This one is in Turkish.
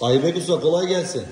Tayyip Eküs'e kolay gelsin.